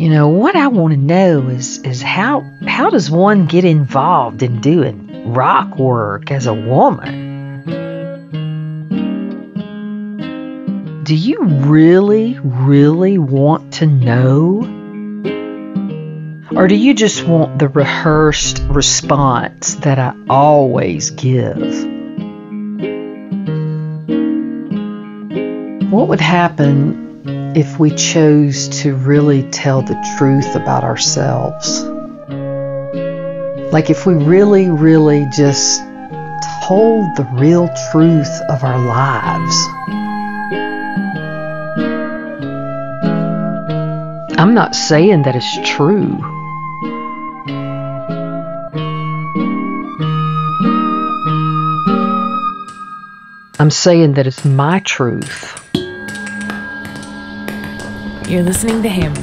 You know, what I want to know is is how how does one get involved in doing rock work as a woman? Do you really, really want to know? Or do you just want the rehearsed response that I always give? What would happen if we chose to really tell the truth about ourselves. Like if we really, really just told the real truth of our lives. I'm not saying that it's true. I'm saying that it's my truth. You're listening to Hammered.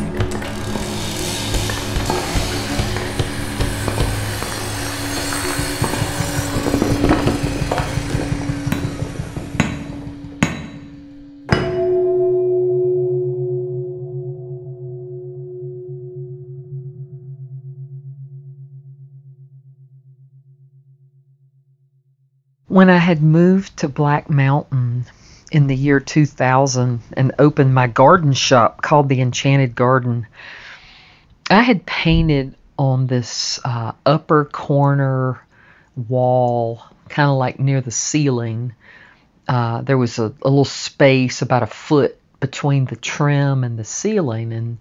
When I had moved to Black Mountain in the year 2000 and opened my garden shop called the Enchanted Garden. I had painted on this uh, upper corner wall, kind of like near the ceiling. Uh, there was a, a little space about a foot between the trim and the ceiling, and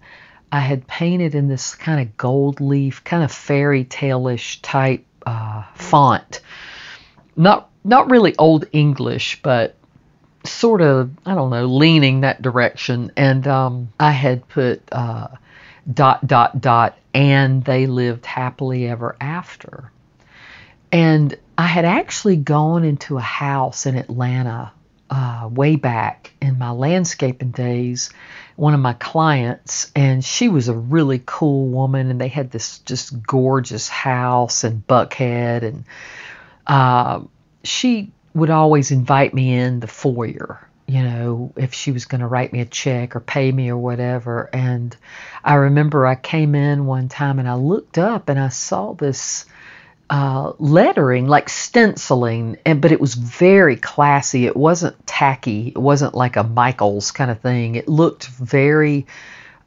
I had painted in this kind of gold leaf, kind of fairy tale-ish type uh, font. Not not really old English, but sort of, I don't know, leaning that direction. And um, I had put uh, dot, dot, dot, and they lived happily ever after. And I had actually gone into a house in Atlanta uh, way back in my landscaping days, one of my clients, and she was a really cool woman, and they had this just gorgeous house in Buckhead, and uh, she would always invite me in the foyer, you know, if she was going to write me a check or pay me or whatever. And I remember I came in one time and I looked up and I saw this uh, lettering, like stenciling, and but it was very classy. It wasn't tacky. It wasn't like a Michaels kind of thing. It looked very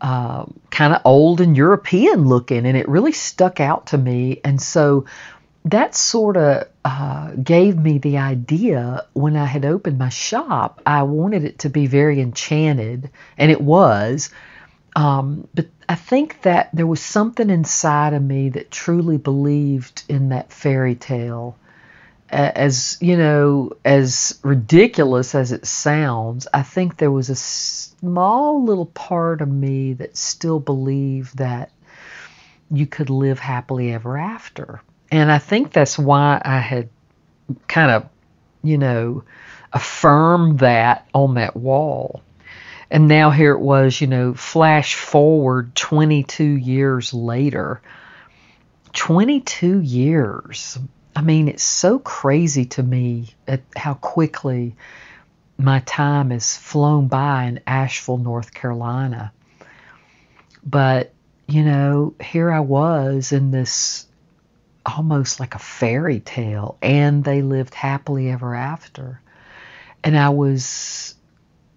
uh, kind of old and European looking, and it really stuck out to me. And so that sort of uh, gave me the idea when I had opened my shop. I wanted it to be very enchanted, and it was. Um, but I think that there was something inside of me that truly believed in that fairy tale. As you know, as ridiculous as it sounds, I think there was a small little part of me that still believed that you could live happily ever after. And I think that's why I had kind of, you know, affirmed that on that wall. And now here it was, you know, flash forward 22 years later. 22 years. I mean, it's so crazy to me at how quickly my time has flown by in Asheville, North Carolina. But, you know, here I was in this almost like a fairy tale, and they lived happily ever after. And I was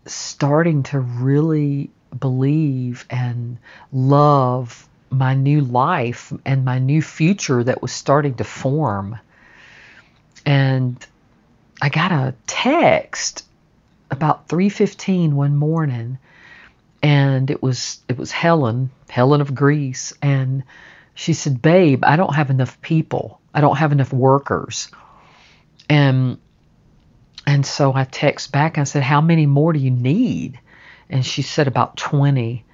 starting to really believe and love my new life and my new future that was starting to form. And I got a text about 3:15 one morning and it was it was Helen, Helen of Greece and she said, Babe, I don't have enough people. I don't have enough workers. And and so I text back and I said, How many more do you need? And she said about twenty.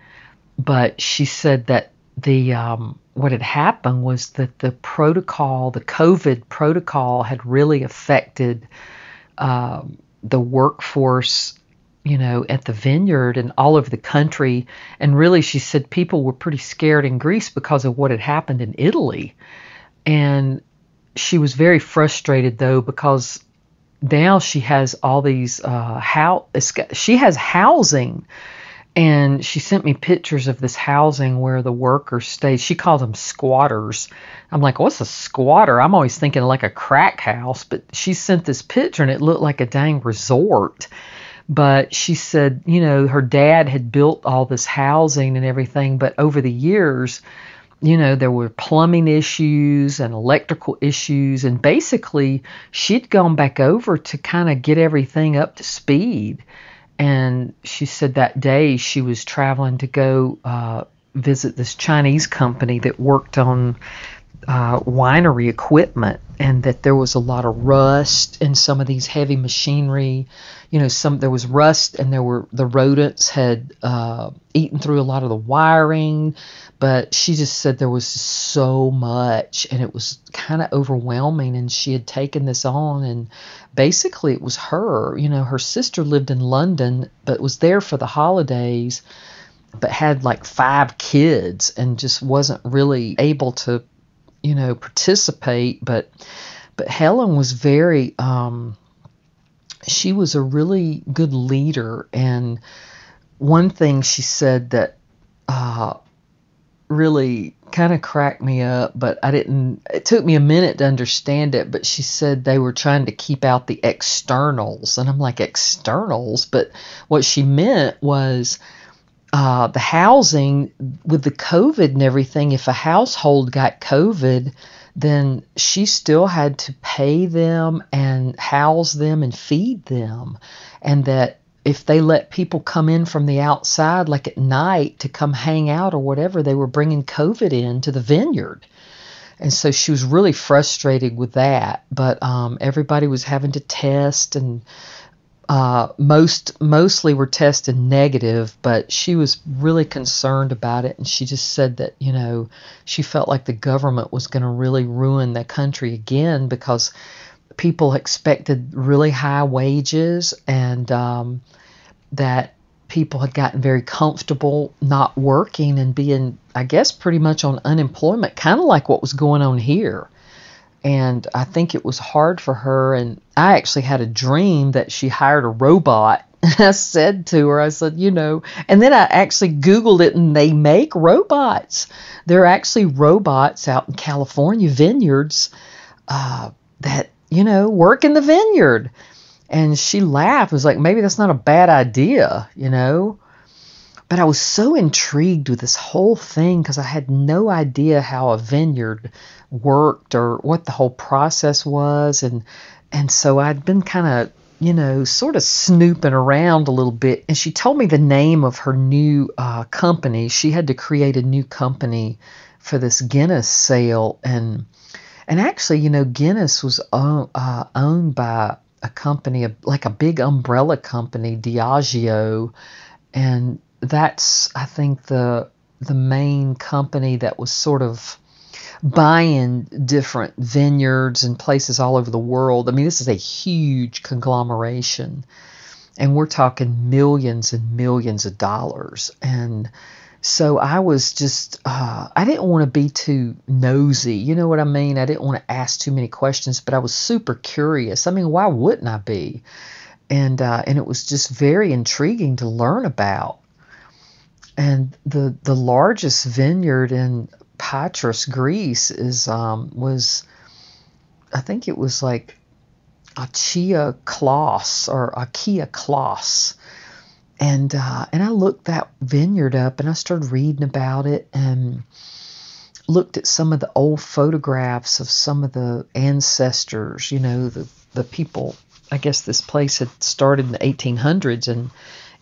But she said that the um, what had happened was that the protocol, the COVID protocol, had really affected uh, the workforce you know, at the vineyard and all over the country. And really, she said people were pretty scared in Greece because of what had happened in Italy. And she was very frustrated though because now she has all these uh, how she has housing and she sent me pictures of this housing where the workers stayed. She called them squatters. I'm like, what's a squatter? I'm always thinking like a crack house, but she sent this picture and it looked like a dang resort. But she said, you know, her dad had built all this housing and everything, but over the years, you know, there were plumbing issues and electrical issues, and basically she'd gone back over to kind of get everything up to speed. And she said that day she was traveling to go uh, visit this Chinese company that worked on uh, winery equipment, and that there was a lot of rust in some of these heavy machinery. You know, some there was rust, and there were the rodents had uh, eaten through a lot of the wiring. But she just said there was so much, and it was kind of overwhelming. And she had taken this on, and basically it was her. You know, her sister lived in London, but was there for the holidays but had like five kids and just wasn't really able to you know, participate. But but Helen was very um, she was a really good leader, and one thing she said that uh, really kind of cracked me up, but I didn't. It took me a minute to understand it. But she said they were trying to keep out the externals, and I'm like externals, but what she meant was uh, the housing with the COVID and everything, if a household got COVID, then she still had to pay them and house them and feed them. And that if they let people come in from the outside, like at night, to come hang out or whatever, they were bringing COVID in to the vineyard. And so she was really frustrated with that. But um, everybody was having to test and uh, most mostly were tested negative, but she was really concerned about it, and she just said that you know she felt like the government was going to really ruin the country again because people expected really high wages and um, that people had gotten very comfortable not working and being, I guess, pretty much on unemployment, kind of like what was going on here and I think it was hard for her. And I actually had a dream that she hired a robot. And I said to her, I said, you know, and then I actually Googled it and they make robots. There are actually robots out in California vineyards uh, that, you know, work in the vineyard. And she laughed, was like, maybe that's not a bad idea, you know. But I was so intrigued with this whole thing because I had no idea how a vineyard worked or what the whole process was. And and so I'd been kind of you know sort of snooping around a little bit. And she told me the name of her new uh, company. She had to create a new company for this Guinness sale. And and actually you know Guinness was own, uh, owned by a company like a big umbrella company Diageo. And that's I think the the main company that was sort of buying different vineyards and places all over the world. I mean, this is a huge conglomeration, and we're talking millions and millions of dollars. And so I was just, uh, I didn't want to be too nosy. You know what I mean? I didn't want to ask too many questions, but I was super curious. I mean, why wouldn't I be? And uh, and it was just very intriguing to learn about. And the the largest vineyard in Patras, Greece, is um, was I think it was like Achia Clauss or Achaia Clauss. And uh, and I looked that vineyard up and I started reading about it and looked at some of the old photographs of some of the ancestors, you know, the the people. I guess this place had started in the 1800s and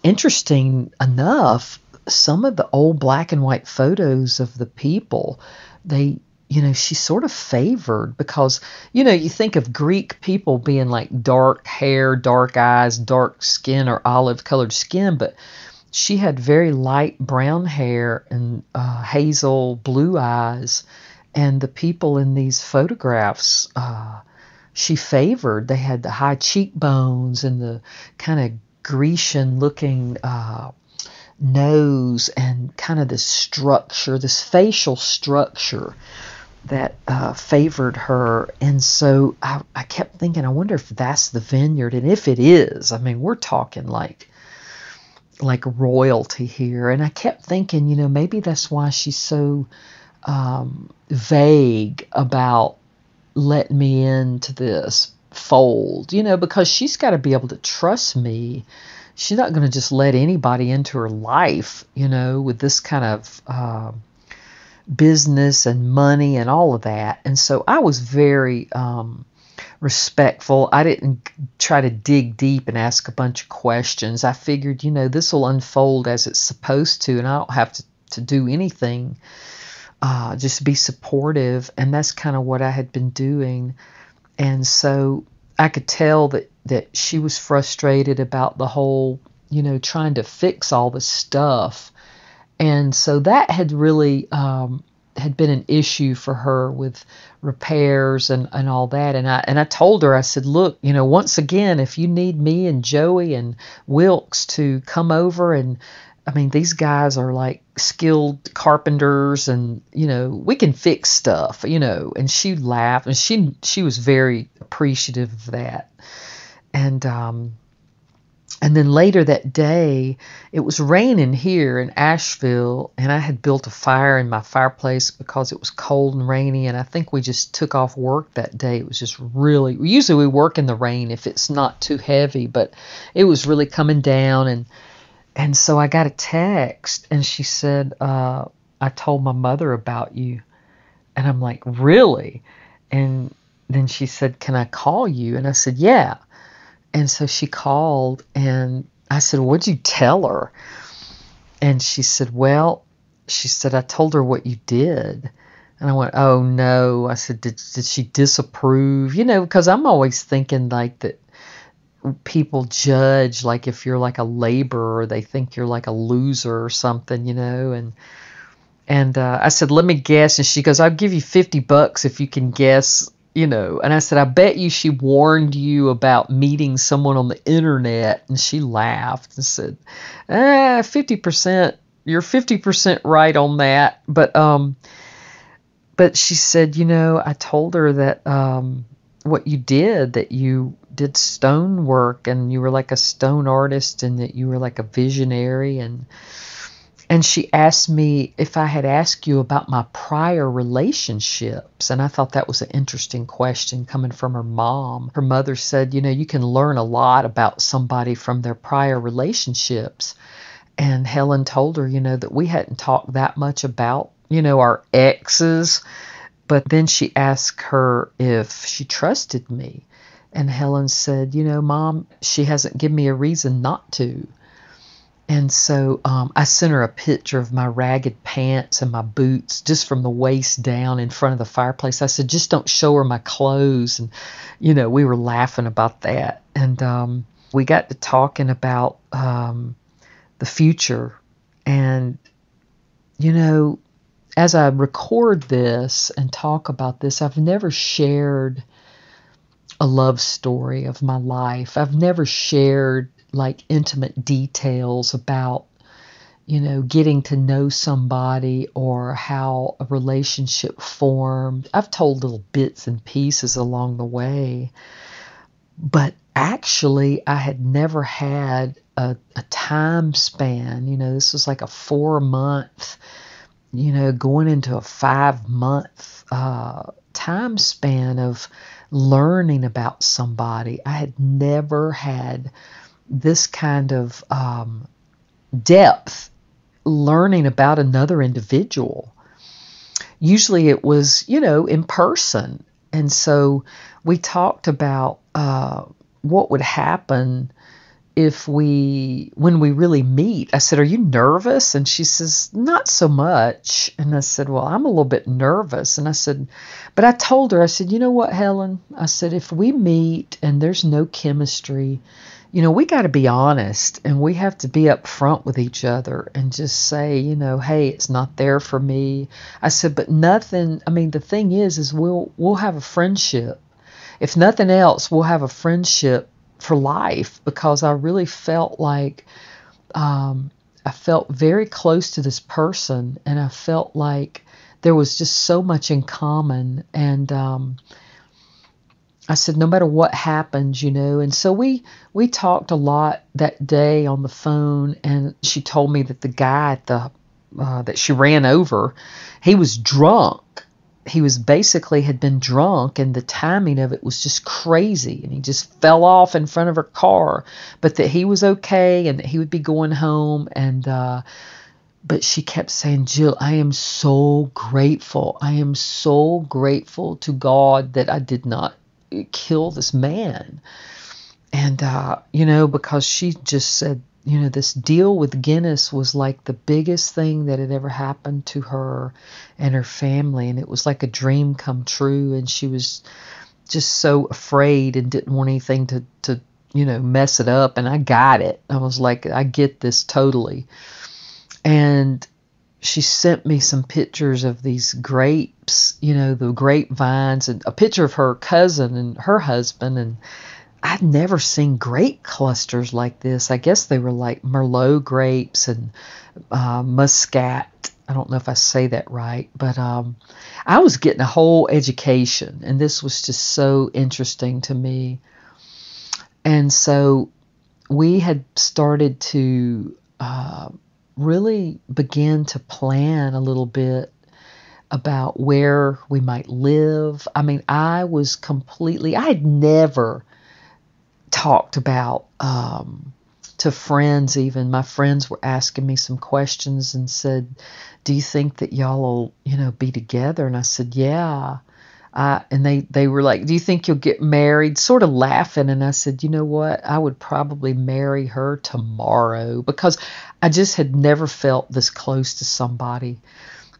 interesting enough, some of the old black and white photos of the people, they you know, she sort of favored because, you know, you think of Greek people being like dark hair, dark eyes, dark skin, or olive colored skin, but she had very light brown hair and uh, hazel blue eyes. And the people in these photographs, uh, she favored. They had the high cheekbones and the kind of Grecian looking uh, nose and kind of this structure, this facial structure that uh, favored her. And so I, I kept thinking, I wonder if that's the vineyard. And if it is, I mean, we're talking like like royalty here. And I kept thinking, you know, maybe that's why she's so um, vague about letting me into this fold, you know, because she's got to be able to trust me. She's not going to just let anybody into her life, you know, with this kind of uh, business and money and all of that. And so I was very um, respectful. I didn't try to dig deep and ask a bunch of questions. I figured, you know, this will unfold as it's supposed to, and I don't have to, to do anything. Uh, just be supportive. And that's kind of what I had been doing. And so I could tell that, that she was frustrated about the whole, you know, trying to fix all the stuff. And so that had really um, had been an issue for her with repairs and, and all that. And I and I told her, I said, look, you know, once again, if you need me and Joey and Wilkes to come over and I mean, these guys are like skilled carpenters and, you know, we can fix stuff, you know. And she laughed and she she was very appreciative of that. And um and then later that day, it was raining here in Asheville, and I had built a fire in my fireplace because it was cold and rainy. And I think we just took off work that day. It was just really, usually we work in the rain if it's not too heavy, but it was really coming down. And, and so I got a text, and she said, uh, I told my mother about you. And I'm like, really? And then she said, Can I call you? And I said, Yeah. And so she called and I said, What'd you tell her? And she said, Well, she said, I told her what you did. And I went, Oh no. I said, Did, did she disapprove? You know, because I'm always thinking like that people judge, like if you're like a laborer, they think you're like a loser or something, you know, and. And uh, I said, let me guess. And she goes, I'll give you 50 bucks if you can guess you know, and I said, I bet you she warned you about meeting someone on the internet. And she laughed and said, ah, 50%, you're 50% right on that. But, um, but she said, you know, I told her that, um, what you did, that you did stone work and you were like a stone artist and that you were like a visionary and, and she asked me if I had asked you about my prior relationships. And I thought that was an interesting question coming from her mom. Her mother said, You know, you can learn a lot about somebody from their prior relationships. And Helen told her, you know, that we hadn't talked that much about, you know, our exes. But then she asked her if she trusted me. And Helen said, You know, Mom, she hasn't given me a reason not to. And so um, I sent her a picture of my ragged pants and my boots just from the waist down in front of the fireplace. I said, just don't show her my clothes. And, you know, we were laughing about that. And um, we got to talking about um, the future. And, you know, as I record this and talk about this, I've never shared a love story of my life. I've never shared like intimate details about you know getting to know somebody or how a relationship formed. I've told little bits and pieces along the way. But actually i had never had a, a time span. You know this was like a four month you know going into a five month uh, time span of learning about somebody. I had never had this kind of um, depth learning about another individual. Usually it was, you know, in person. And so we talked about uh, what would happen if we, when we really meet. I said, Are you nervous? And she says, Not so much. And I said, Well, I'm a little bit nervous. And I said, But I told her, I said, You know what, Helen? I said, If we meet and there's no chemistry, you know, we got to be honest and we have to be upfront with each other and just say, you know, hey, it's not there for me. I said, but nothing. I mean, the thing is, is we'll we'll have a friendship. If nothing else, we'll have a friendship for life because I really felt like um, I felt very close to this person and I felt like there was just so much in common and um, I said, no matter what happens, you know. And so we we talked a lot that day on the phone, and she told me that the guy at the uh, that she ran over, he was drunk. He was basically had been drunk, and the timing of it was just crazy. And he just fell off in front of her car, but that he was okay and that he would be going home. And uh, but she kept saying, Jill, I am so grateful. I am so grateful to God that I did not kill this man. And, uh, you know, because she just said, you know, this deal with Guinness was like the biggest thing that had ever happened to her and her family. And it was like a dream come true. And she was just so afraid and didn't want anything to, to you know, mess it up. And I got it. I was like, I get this totally. And she sent me some pictures of these grapes, you know, the grapevines, and a picture of her cousin and her husband. And I'd never seen grape clusters like this. I guess they were like Merlot grapes and uh, Muscat. I don't know if I say that right, but um, I was getting a whole education, and this was just so interesting to me. And so we had started to. Uh, really begin to plan a little bit about where we might live. I mean, I was completely, I had never talked about um, to friends, even. My friends were asking me some questions and said, Do you think that y'all will, you know, be together? And I said, Yeah. And they, they were like, Do you think you'll get married? Sort of laughing. And I said, You know what? I would probably marry her tomorrow because I just had never felt this close to somebody.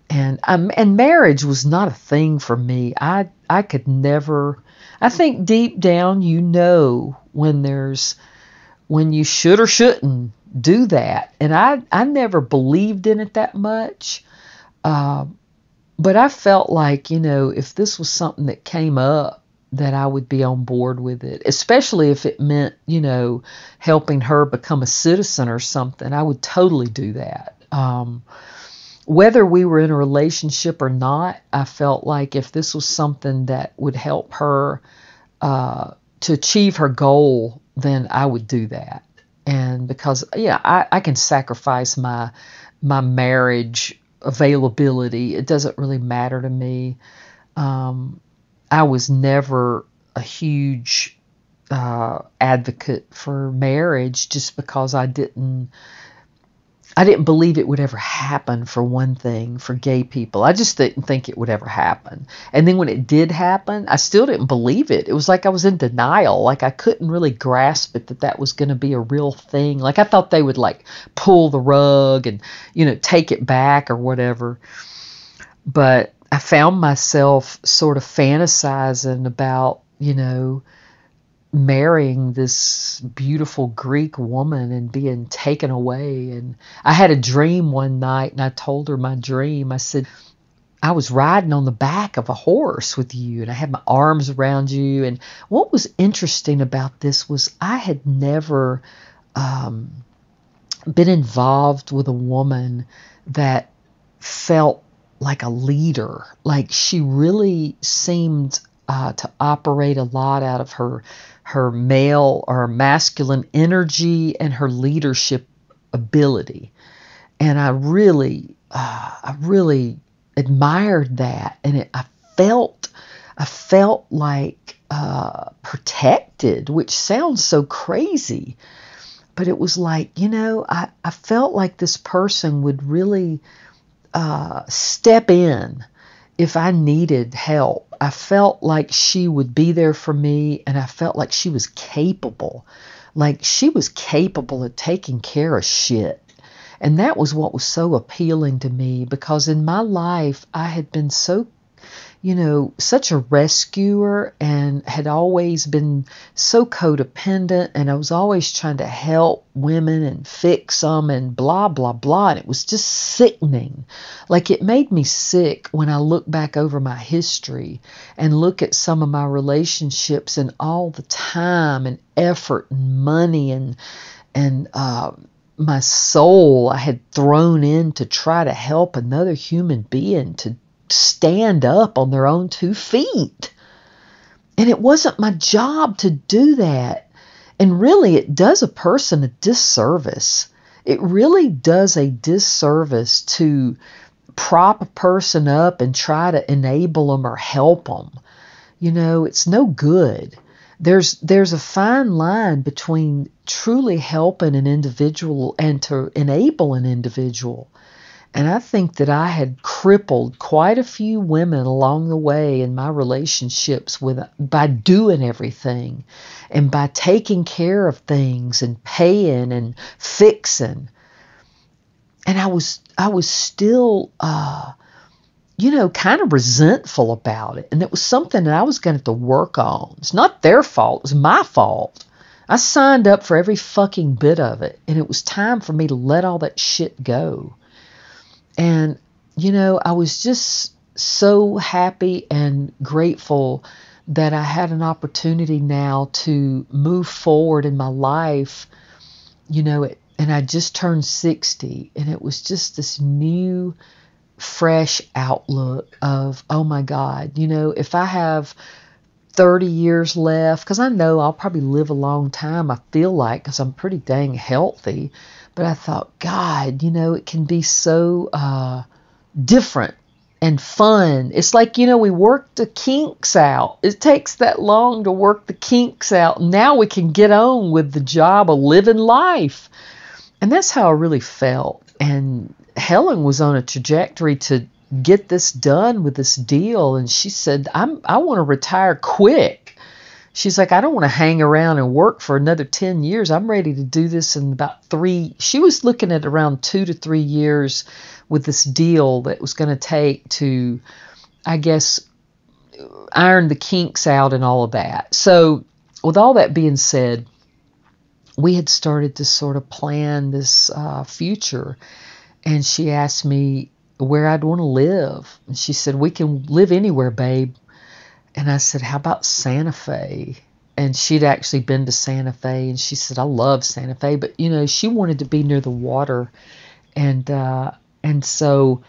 And um, and marriage was not a thing for me. I I could never. I think deep down you know when there's when you should or shouldn't do that. And I I never believed in it that much. Uh, but I felt like, you know, if this was something that came up, that I would be on board with it, especially if it meant, you know, helping her become a citizen or something. I would totally do that. Um, whether we were in a relationship or not, I felt like if this was something that would help her uh, to achieve her goal, then I would do that. And because, yeah, I, I can sacrifice my my marriage availability. It doesn't really matter to me. Um, I was never a huge uh, advocate for marriage just because I didn't. I didn't believe it would ever happen for one thing for gay people. I just didn't think it would ever happen. And then when it did happen, I still didn't believe it. It was like I was in denial. Like I couldn't really grasp it that that was going to be a real thing. Like I thought they would like pull the rug and, you know, take it back or whatever. But I found myself sort of fantasizing about, you know, marrying this beautiful Greek woman and being taken away. And I had a dream one night and I told her my dream. I said, I was riding on the back of a horse with you and I had my arms around you. And what was interesting about this was I had never um, been involved with a woman that felt like a leader. Like she really seemed uh, to operate a lot out of her her male or masculine energy and her leadership ability. And I really, uh, I really admired that, and it, I felt, I felt like uh, protected, which sounds so crazy, but it was like you know, I, I felt like this person would really uh, step in if I needed help. I felt like she would be there for me, and I felt like she was capable. Like she was capable of taking care of shit. And that was what was so appealing to me because in my life I had been so you know, such a rescuer and had always been so codependent and I was always trying to help women and fix them and blah, blah, blah. And it was just sickening. Like it made me sick when I look back over my history and look at some of my relationships and all the time and effort and money and, and, uh, my soul I had thrown in to try to help another human being to stand up on their own two feet. And it wasn't my job to do that. And really, it does a person a disservice. It really does a disservice to prop a person up and try to enable them or help them. You know, it's no good. There's there's a fine line between truly helping an individual and to enable an individual. And I think that I had crippled quite a few women along the way in my relationships with by doing everything and by taking care of things and paying and fixing. And I was I was still uh, you know, kind of resentful about it. And it was something that I was going to have to work on. It's not their fault, it was my fault. I signed up for every fucking bit of it, and it was time for me to let all that shit go. And, you know, I was just so happy and grateful that I had an opportunity now to move forward in my life, you know, it, and I just turned 60, and it was just this new, fresh outlook of, oh my God, you know, if I have 30 years left, because I know I'll probably live a long time, I feel like, because I'm pretty dang healthy. But I thought, God, you know, it can be so uh, different and fun. It's like, you know, we work the kinks out. It takes that long to work the kinks out. Now we can get on with the job of living life. And that's how I really felt. And Helen was on a trajectory to get this done with this deal. And she said, I'm, I want to retire quick she's like, I don't want to hang around and work for another 10 years. I'm ready to do this in about three. She was looking at around two to three years with this deal that was going to take to, I guess, iron the kinks out and all of that. So, with all that being said, we had started to sort of plan this uh, future. And she asked me where I'd want to live. And she said, We can live anywhere, babe. And I said, How about Santa Fe? And she'd actually been to Santa Fe and she said, I love Santa Fe, but you know, she wanted to be near the water. And uh and so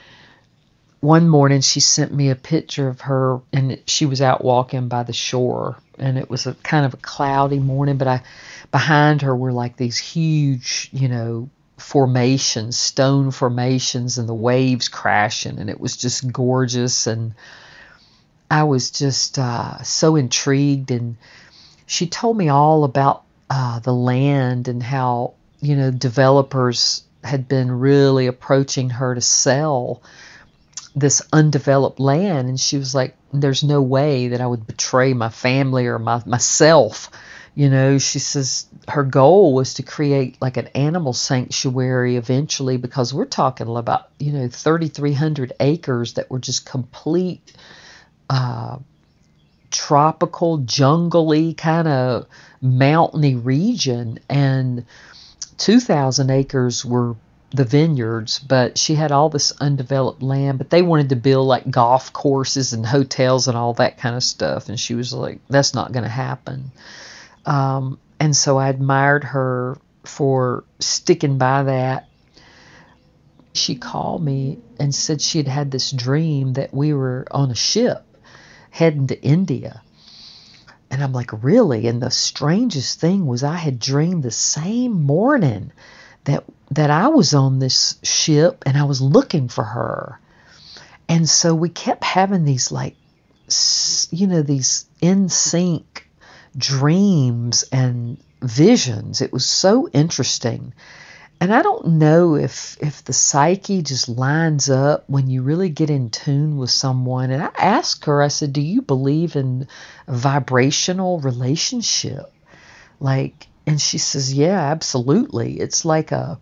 one morning she sent me a picture of her and she was out walking by the shore and it was a kind of a cloudy morning but I behind her were like these huge, you know, formations, stone formations and the waves crashing and it was just gorgeous and I was just uh, so intrigued, and she told me all about uh, the land and how you know developers had been really approaching her to sell this undeveloped land, and she was like, "There's no way that I would betray my family or my myself." You know, she says her goal was to create like an animal sanctuary eventually because we're talking about, you know, 3,300 acres that were just complete uh, tropical, jungly kind of mountainy region, and 2,000 acres were the vineyards, but she had all this undeveloped land. But they wanted to build like golf courses and hotels and all that kind of stuff, and she was like, "That's not going to happen." Um, and so I admired her for sticking by that. She called me and said she had had this dream that we were on a ship heading to India. And I'm like, really? And the strangest thing was I had dreamed the same morning that that I was on this ship and I was looking for her. And so we kept having these like you know these in sync dreams and visions. It was so interesting. And I don't know if if the psyche just lines up when you really get in tune with someone. And I asked her, I said, "Do you believe in a vibrational relationship?" Like, and she says, "Yeah, absolutely. It's like a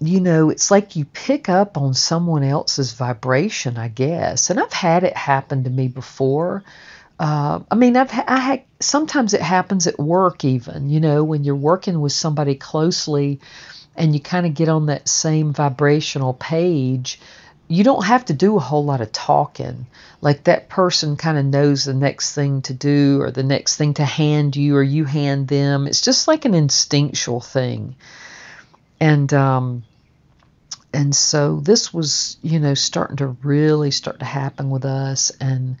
you know, it's like you pick up on someone else's vibration, I guess. And I've had it happen to me before. Uh, I mean, I've I had sometimes it happens at work even. You know, when you're working with somebody closely, and you kind of get on that same vibrational page, you don't have to do a whole lot of talking. Like that person kind of knows the next thing to do or the next thing to hand you or you hand them. It's just like an instinctual thing. And um and so this was, you know, starting to really start to happen with us and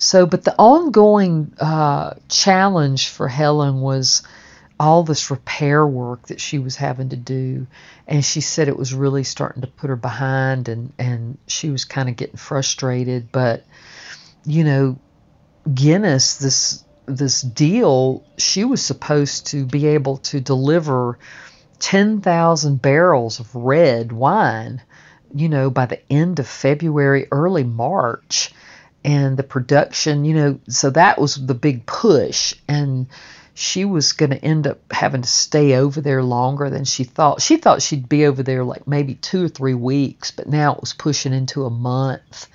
So, but the ongoing uh, challenge for Helen was all this repair work that she was having to do. And she said it was really starting to put her behind and and she was kind of getting frustrated. But you know Guinness this this deal she was supposed to be able to deliver 10,000 barrels of red wine you know by the end of February early March and the production you know so that was the big push and she was going to end up having to stay over there longer than she thought. She thought she'd be over there like maybe two or three weeks, but now it was pushing into a month.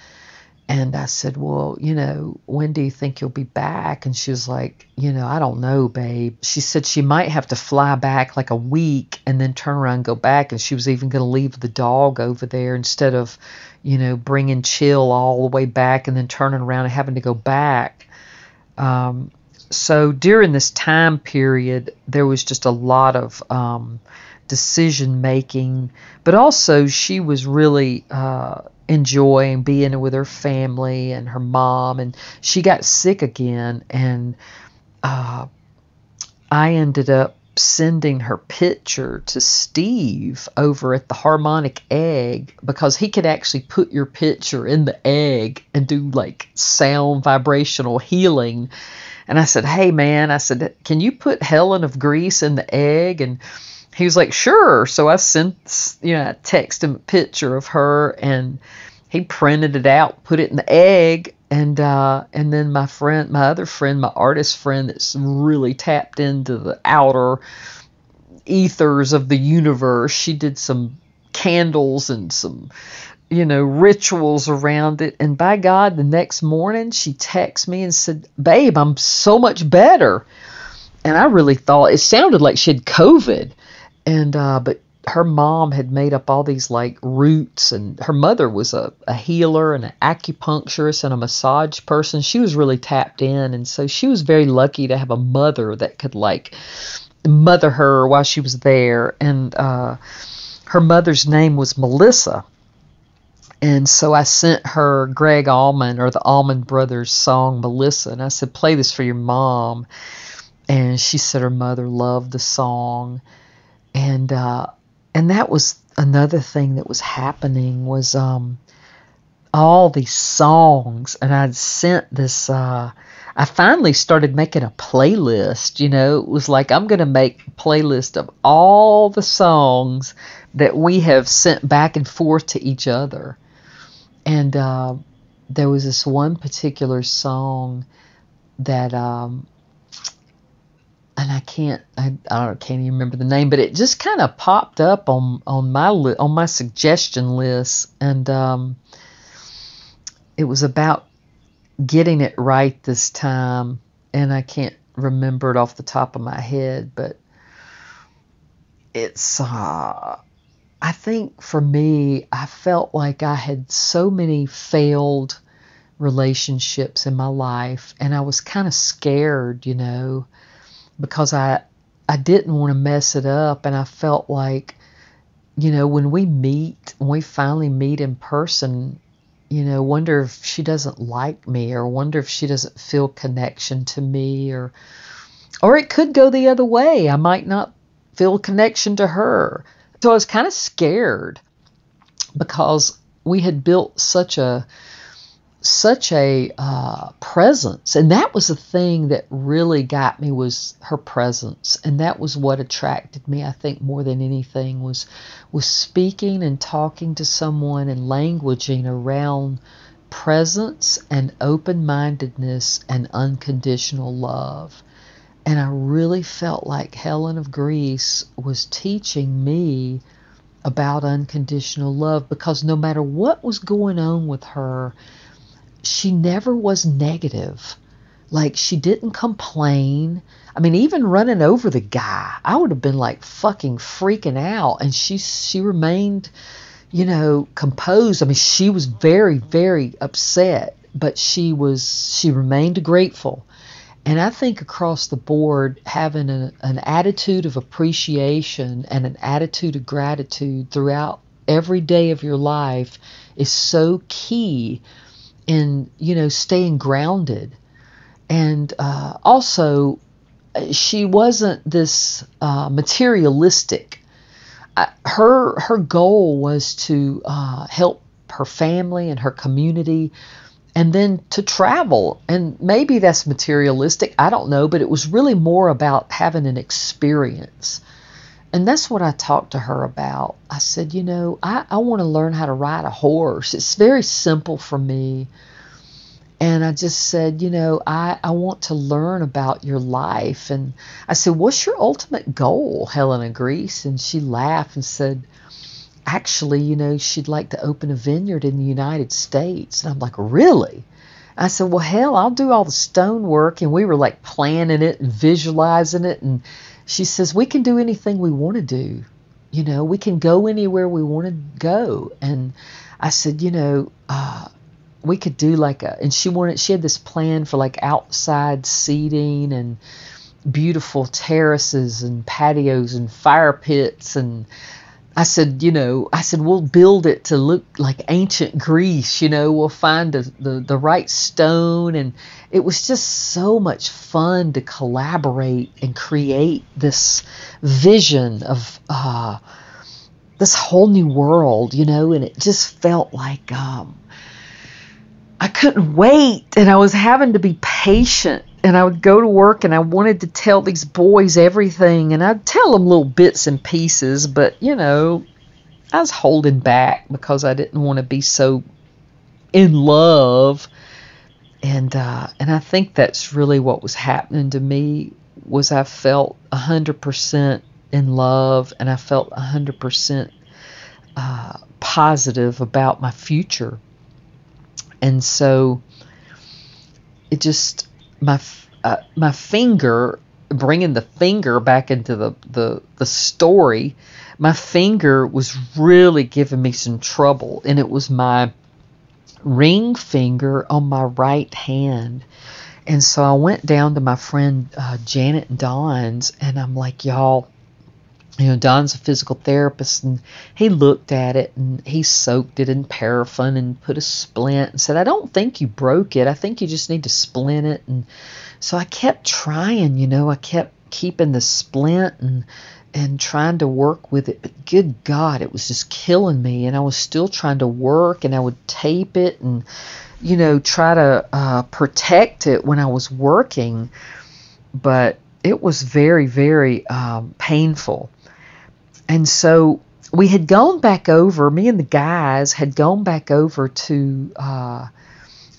And I said, Well, you know, when do you think you'll be back? And she was like, You know, I don't know, babe. She said she might have to fly back like a week and then turn around and go back. And she was even going to leave the dog over there instead of, you know, bringing Chill all the way back and then turning around and having to go back. Um, so during this time period, there was just a lot of um, decision making, but also she was really uh, enjoying being with her family and her mom, and she got sick again, and uh, I ended up sending her picture to Steve over at the Harmonic Egg because he could actually put your picture in the egg and do like sound vibrational healing. And I said, Hey, man, I said, Can you put Helen of Greece in the egg? And he was like, Sure. So I sent, you know, I texted him a picture of her and he printed it out, put it in the egg. And uh, and then my friend, my other friend, my artist friend, that's really tapped into the outer ethers of the universe. She did some candles and some you know, rituals around it. And by God, the next morning she texted me and said, Babe, I'm so much better. And I really thought it sounded like she had COVID. And, uh, but her mom had made up all these like roots, and her mother was a, a healer and an acupuncturist and a massage person. She was really tapped in. And so she was very lucky to have a mother that could like mother her while she was there. And, uh, her mother's name was Melissa and so I sent her Gregg Allman or the Allman Brothers song Melissa, and I said, "Play this for your mom." And she said her mother loved the song, and uh, and that was another thing that was happening was um, all these songs, and I'd sent this. Uh, I finally started making a playlist. You know, it was like I'm going to make a playlist of all the songs that we have sent back and forth to each other and uh, there was this one particular song that, um, and I can't, I, I can't even remember the name, but it just kind of popped up on on my li- on my suggestion list, and um, it was about getting it right this time, and I can't remember it off the top of my head, but it's uh, I think for me, I felt like I had so many failed relationships in my life, and I was kind of scared, you know, because I I didn't want to mess it up, and I felt like, you know, when we meet, when we finally meet in person, you know, wonder if she doesn't like me, or wonder if she doesn't feel connection to me, or or it could go the other way. I might not feel connection to her. So I was kind of scared because we had built such a such a uh, presence, and that was the thing that really got me was her presence, and that was what attracted me. I think more than anything was was speaking and talking to someone and languaging around presence and open mindedness and unconditional love. And I really felt like Helen of Greece was teaching me about unconditional love because no matter what was going on with her, she never was negative. Like she didn't complain. I mean, even running over the guy, I would have been like fucking freaking out. And she she remained, you know, composed. I mean, she was very very upset, but she was she remained grateful. And I think across the board, having a, an attitude of appreciation and an attitude of gratitude throughout every day of your life is so key in you know staying grounded. And uh, also she wasn't this uh, materialistic. Uh, her her goal was to uh, help her family and her community and then to travel. And maybe that's materialistic. I don't know but it was really more about having an experience and that's what I talked to her about. I said, you know, I, I want to learn how to ride a horse. It's very simple for me. And I just said, you know, I, I want to learn about your life. And I said, what's your ultimate goal, Helen of Greece? And she laughed and said, actually, you know, she'd like to open a vineyard in the United States. And I'm like, really? I said, well, hell, I'll do all the stonework. And we were like planning it and visualizing it. And she says, We can do anything we want to do. You know, we can go anywhere we want to go. And I said, You know, uh, we could do like a, and she wanted, she had this plan for like outside seating and beautiful terraces and patios and fire pits and I said, you know, I said we'll build it to look like ancient Greece. You know, we'll find the, the, the right stone, and it was just so much fun to collaborate and create this vision of uh, this whole new world. You know, and it just felt like um, I couldn't wait, and I was having to be patient and I would go to work and I wanted to tell these boys everything and I'd tell them little bits and pieces, but you know, I was holding back because I didn't want to be so in love. And uh, and I think that's really what was happening to me was I felt a hundred percent in love and I felt a hundred percent uh, positive about my future. And so it just my uh, my finger bringing the finger back into the, the the story my finger was really giving me some trouble and it was my ring finger on my right hand. And so I went down to my friend uh, Janet Don's and I'm like y'all you know, Don's a physical therapist, and he looked at it and he soaked it in paraffin and put a splint and said, I don't think you broke it. I think you just need to splint it. And so I kept trying, you know, I kept keeping the splint and and trying to work with it. But good God, it was just killing me. And I was still trying to work and I would tape it and, you know, try to uh, protect it when I was working. But it was very, very um, painful. And so we had gone back over, me and the guys had gone back over to uh,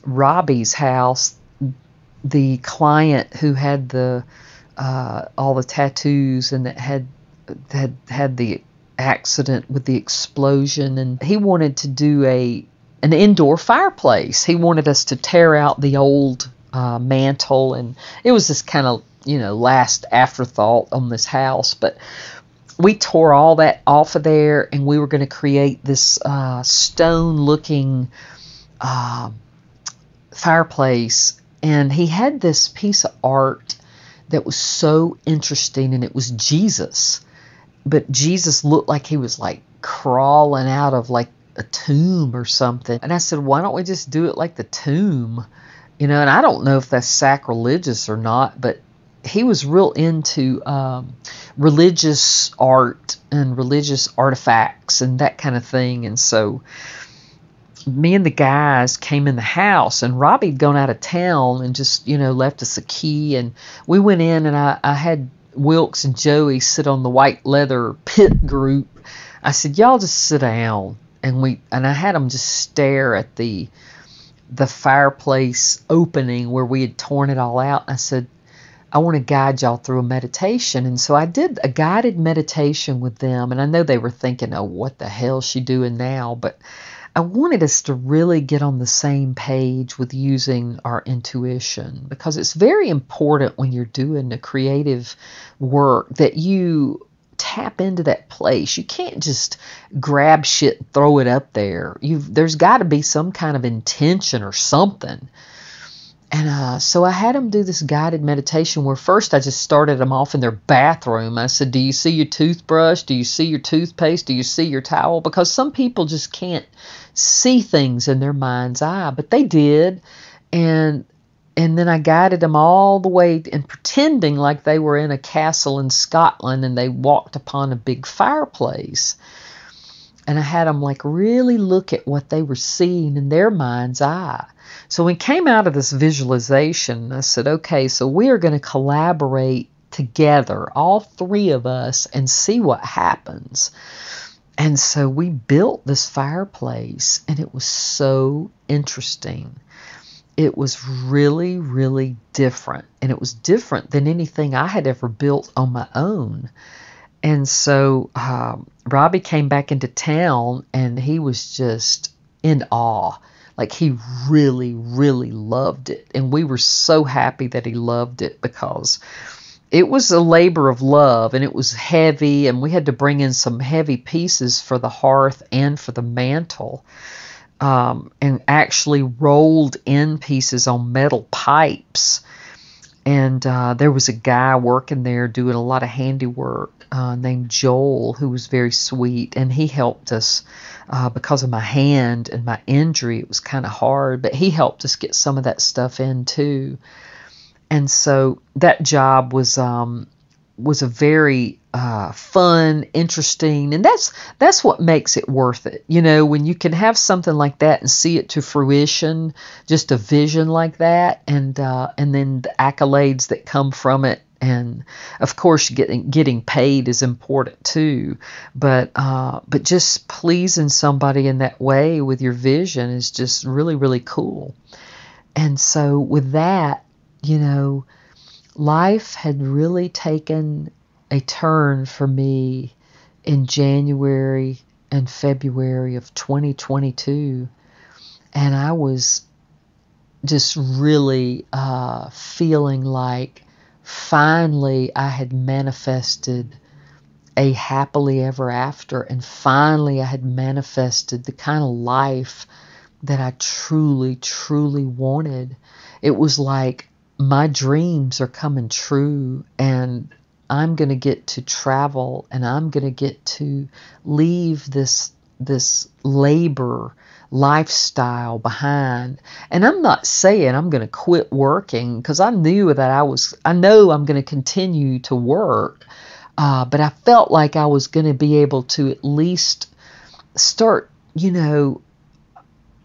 Robbie's house, the client who had the uh, all the tattoos and that had had had the accident with the explosion, and he wanted to do a an indoor fireplace. He wanted us to tear out the old uh, mantle, and it was this kind of you know last afterthought on this house, but we tore all that off of there and we were going to create this uh, stone looking uh, fireplace. And he had this piece of art that was so interesting and it was jesus. But jesus looked like he was like crawling out of like a tomb or something. And i said why don't we just do it like the tomb? You know and i don't know if that's sacrilegious or not but he was real into um, religious art and religious artifacts and that kind of thing. And so me and the guys came in the house and Robbie had gone out of town and just, you know, left us a key and we went in and I, I had Wilkes and Joey sit on the white leather pit group. I said, Y'all just sit down and we and I had them just stare at the the fireplace opening where we had torn it all out. I said, I want to guide y'all through a meditation. And so I did a guided meditation with them. And I know they were thinking, oh, what the hell is she doing now? But I wanted us to really get on the same page with using our intuition because it's very important when you're doing the creative work that you tap into that place. You can't just grab shit and throw it up there. You've there's got to be some kind of intention or something and uh, so I had them do this guided meditation where first I just started them off in their bathroom. I said, Do you see your toothbrush? Do you see your toothpaste? Do you see your towel? Because some people just can't see things in their mind's eye, but they did. And and then I guided them all the way and pretending like they were in a castle in Scotland and they walked upon a big fireplace. And I had them like really look at what they were seeing in their mind's eye. So we came out of this visualization. I said, okay, so we are going to collaborate together, all three of us, and see what happens. And so we built this fireplace, and it was so interesting. It was really, really different. And it was different than anything I had ever built on my own. And so um, Robbie came back into town, and he was just in awe like he really, really loved it. And we were so happy that he loved it because it was a labor of love and it was heavy and we had to bring in some heavy pieces for the hearth and for the mantle um, and actually rolled in pieces on metal pipes and uh, there was a guy working there doing a lot of handiwork uh, named joel who was very sweet and he helped us uh, because of my hand and my injury. It was kind of hard, but he helped us get some of that stuff in too. And so that job was um, was a very uh, fun, interesting, and that's that's what makes it worth it. You know, when you can have something like that and see it to fruition, just a vision like that, and uh, and then the accolades that come from it and of course getting getting paid is important too but uh, but just pleasing somebody in that way with your vision is just really really cool and so with that you know life had really taken a turn for me in January and February of 2022 and I was just really uh, feeling like finally I had manifested a happily ever after, and finally I had manifested the kind of life that I truly, truly wanted. It was like my dreams are coming true, and I'm going to get to travel, and I'm going to get to leave this this labor lifestyle behind. And I'm not saying I'm going to quit working because I knew that I was, I know I'm going to continue to work. Uh, but I felt like I was going to be able to at least start, you know,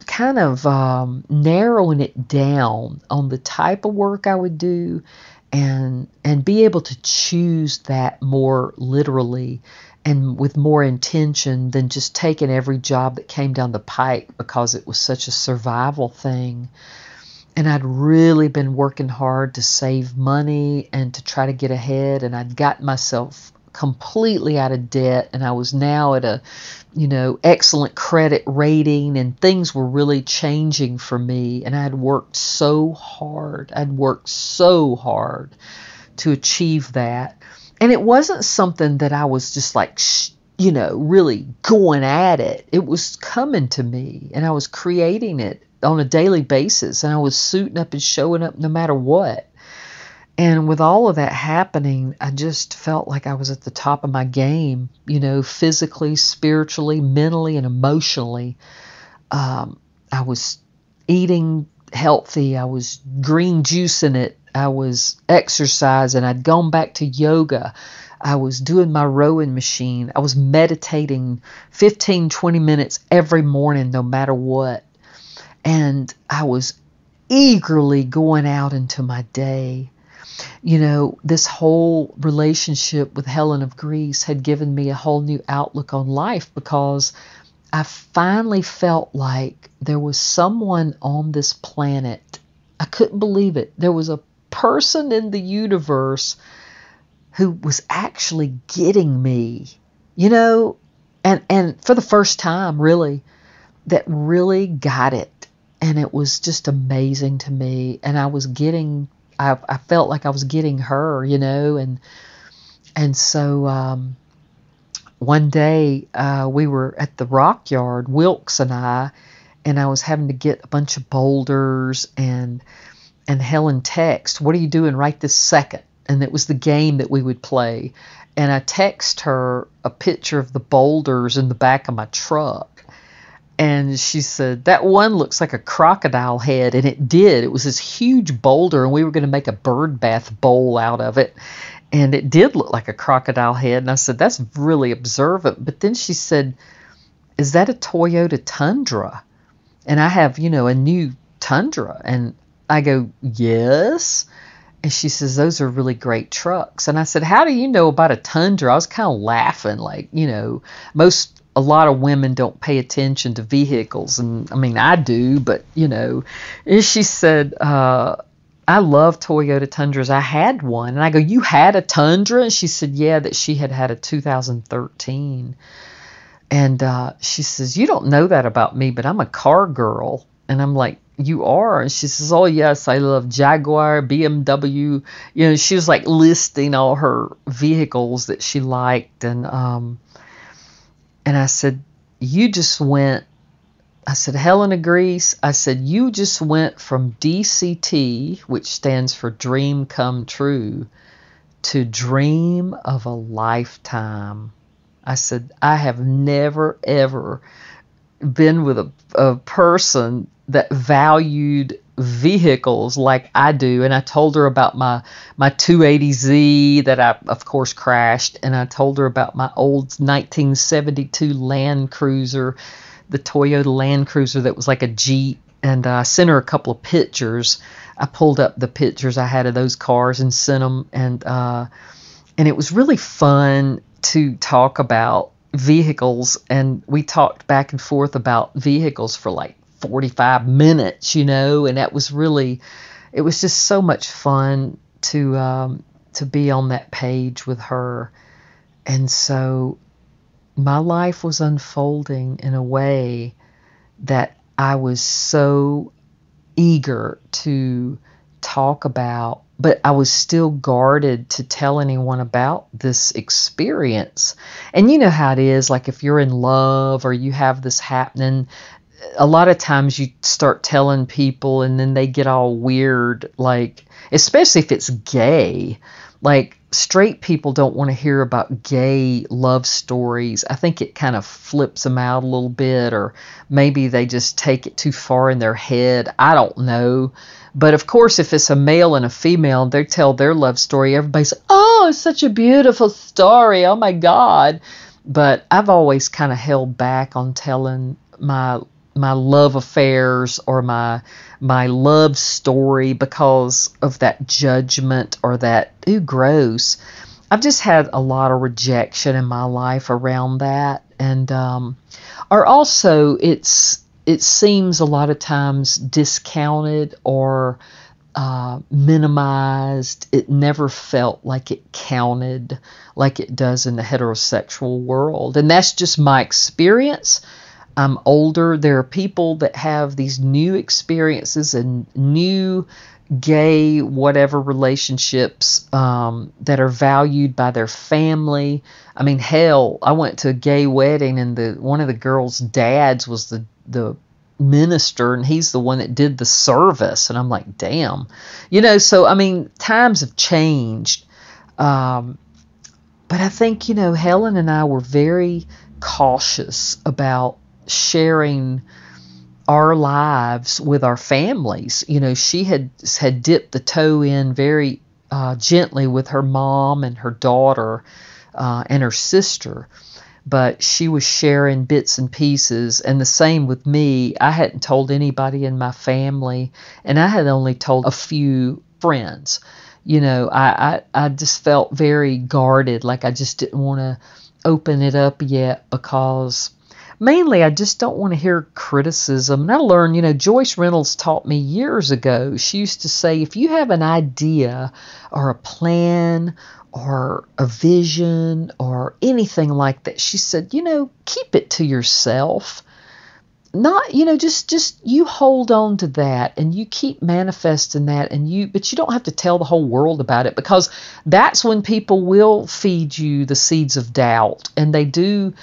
kind of um, narrowing it down on the type of work I would do and and be able to choose that more literally and with more intention than just taking every job that came down the pike because it was such a survival thing. And I'd really been working hard to save money and to try to get ahead, and I'd gotten myself completely out of debt, and I was now at a you know, excellent credit rating and things were really changing for me. And I had worked so hard. I'd worked so hard to achieve that and it wasn't something that I was just like, you know, really going at it. It was coming to me, and I was creating it on a daily basis, and I was suiting up and showing up no matter what. And with all of that happening, I just felt like I was at the top of my game, you know, physically, spiritually, mentally, and emotionally. Um, I was eating healthy. I was green juicing it I was exercising. I'd gone back to yoga. I was doing my rowing machine. I was meditating 15, 20 minutes every morning, no matter what. And I was eagerly going out into my day. You know, this whole relationship with Helen of Greece had given me a whole new outlook on life because I finally felt like there was someone on this planet. I couldn't believe it. There was a person in the universe who was actually getting me, you know, and and for the first time really that really got it and it was just amazing to me and I was getting I, I felt like I was getting her, you know, and and so um, one day uh, we were at the rock yard, Wilkes and I, and I was having to get a bunch of boulders and and Helen text, "What are you doing right this second? And it was the game that we would play. And I text her a picture of the boulders in the back of my truck. And she said, That one looks like a crocodile head. And it did. It was this huge boulder, and we were going to make a bird bath bowl out of it. And it did look like a crocodile head. And I said, That's really observant. But then she said, Is that a Toyota Tundra? And I have, you know, a new Tundra. And I go, Yes. And she says, Those are really great trucks. And I said, How do you know about a Tundra? I was kind of laughing, like, you know, most, a lot of women don't pay attention to vehicles. And I mean, I do, but, you know, and she said, uh, I love Toyota Tundras. I had one. And I go, You had a Tundra? And she said, Yeah, that she had had a 2013. And uh, she says, You don't know that about me, but I'm a car girl. And I'm like, you are. And she says, Oh, yes, I love Jaguar, BMW. You know, she was like listing all her vehicles that she liked. And, um, and I said, You just went, I said, Helen of Greece. I said, You just went from DCT, which stands for Dream Come True, to Dream of a Lifetime. I said, I have never, ever been with a, a person that valued vehicles like I do and I told her about my my 280Z that I of course crashed and I told her about my old 1972 Land Cruiser the Toyota Land Cruiser that was like a Jeep and uh, I sent her a couple of pictures. I pulled up the pictures I had of those cars and sent them and uh, and it was really fun to talk about vehicles and we talked back and forth about vehicles for like 45 minutes, you know, and that was really, it was just so much fun to um, to be on that page with her, and so my life was unfolding in a way that I was so eager to talk about, but I was still guarded to tell anyone about this experience. And you know how it is like if you're in love or you have this happening, a lot of times you start telling people and then they get all weird like especially if it's gay. Like straight people don't want to hear about gay love stories. I think it kind of flips them out a little bit or maybe they just take it too far in their head. I don't know. But of course if it's a male and a female they tell their love story everybody's like, oh it's such a beautiful story. Oh my god. But i've always kind of held back on telling my my love affairs or my my love story because of that judgment or that ooh gross. I've just had a lot of rejection in my life around that, and um, or also it's it seems a lot of times discounted or uh, minimized. It never felt like it counted like it does in the heterosexual world, and that's just my experience. I'm older. There are people that have these new experiences and new gay whatever relationships um, that are valued by their family. I mean, hell, I went to a gay wedding and the one of the girls' dads was the the minister and he's the one that did the service and I'm like, damn, you know. So I mean, times have changed, um, but I think you know Helen and I were very cautious about sharing our lives with our families. You know, she had had dipped the toe in very uh, gently with her mom and her daughter uh, and her sister, but she was sharing bits and pieces. And the same with me. I hadn't told anybody in my family, and I had only told a few friends. You know, I, I, I just felt very guarded, like I just didn't want to open it up yet because mainly I just don't want to hear criticism. And I learned, you know, Joyce Reynolds taught me years ago. She used to say, if you have an idea or a plan or a vision or anything like that, she said, you know, keep it to yourself. Not, you know, just just you hold on to that and you keep manifesting that and you but you don't have to tell the whole world about it because that's when people will feed you the seeds of doubt and they do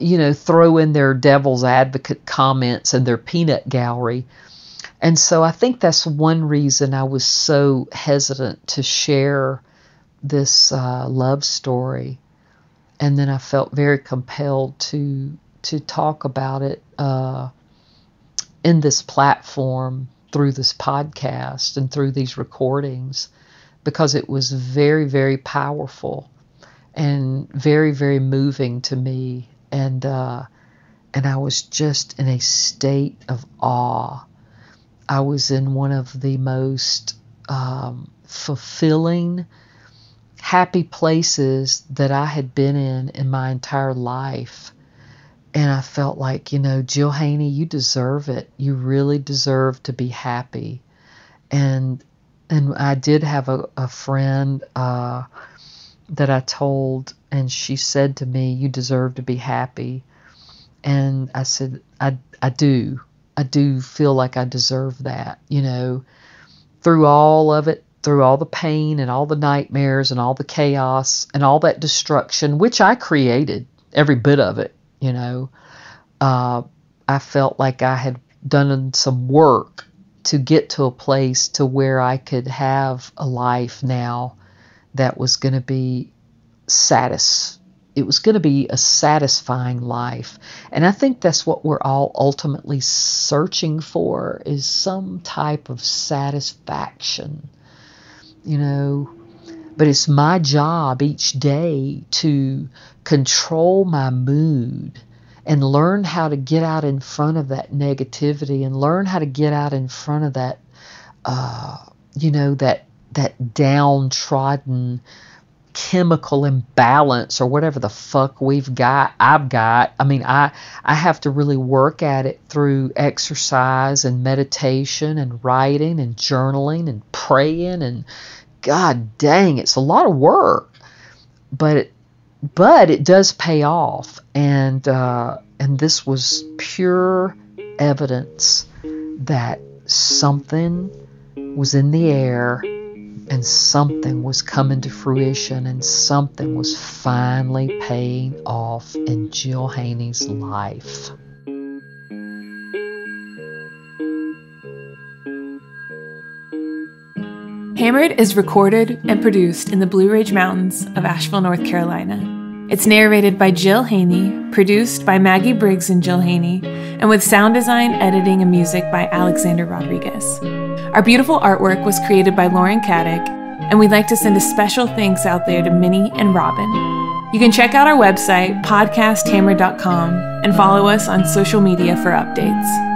you know, throw in their devil's advocate comments and their peanut gallery. And so I think that's one reason I was so hesitant to share this uh, love story. And then I felt very compelled to to talk about it uh, in this platform through this podcast and through these recordings because it was very, very powerful and very, very moving to me. And uh, and I was just in a state of awe. I was in one of the most um, fulfilling, happy places that I had been in in my entire life. And I felt like, you know, Jill Haynie, you deserve it. You really deserve to be happy. And and I did have a, a friend uh, that I told, and she said to me, "You deserve to be happy." And I said, "I I do. I do feel like I deserve that." You know, through all of it, through all the pain and all the nightmares and all the chaos and all that destruction, which I created, every bit of it. You know, uh, I felt like I had done some work to get to a place to where I could have a life now that was going to be satis it was going to be a satisfying life. And i think that's what we're all ultimately searching for is some type of satisfaction you know? But it's my job each day to control my mood and learn how to get out in front of that negativity and learn how to get out in front of that uh, you know that that downtrodden chemical imbalance or whatever the fuck we've got I've got I mean I I have to really work at it through exercise and meditation and writing and journaling and praying and god dang it's a lot of work. But it, but it does pay off, and uh, and this was pure evidence that something was in the air, and something was coming to fruition, and something was finally paying off in Jill Haynie's life. Hammered is recorded and produced in the Blue Ridge Mountains of Asheville, North Carolina. It's narrated by Jill Haynie, produced by Maggie Briggs and Jill Haynie, and with sound design, editing, and music by Alexander Rodriguez. Our beautiful artwork was created by Lauren Caddick, and we'd like to send a special thanks out there to Minnie and Robin. You can check out our website, podcasthammered.com, and follow us on social media for updates.